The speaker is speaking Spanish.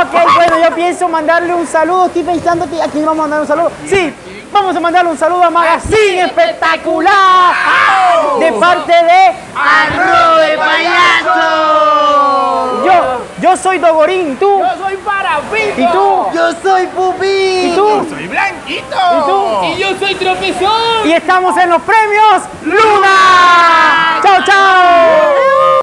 Ok, bueno, yo pienso mandarle un saludo. Estoy pensando que aquí vamos a mandar un saludo. Sí, vamos a mandarle un saludo a Magazine Espectacular. De parte de ¡Arroz de payaso! yo. Yo soy Dogorín, ¿tú? Yo soy Parafito. ¿Y tú? ¡Yo soy Pupi! ¿Y tú? yo Soy Blanquito. ¿Y tú? Y yo soy Tropezón. Y estamos en los premios